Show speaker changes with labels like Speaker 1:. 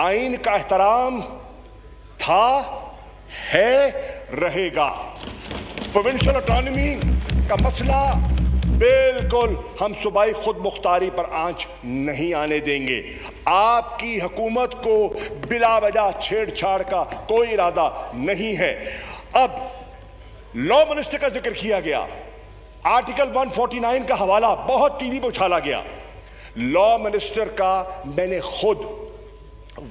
Speaker 1: आइन का एहतराम था, है, रहेगा। प्रोविंशियल ऑटोनॉमी का मसला बिल्कुल हम सूबाई खुद मुख्तारी पर आँच नहीं आने देंगे। आपकी हुकूमत को बिला वजह छेड़छाड़ का कोई इरादा नहीं है। अब लॉ मिनिस्टर का ज़िक्र किया गया। आर्टिकल 149 का हवाला बहुत टीवी पर उछाला गया। लॉ मिनिस्टर का मैंने खुद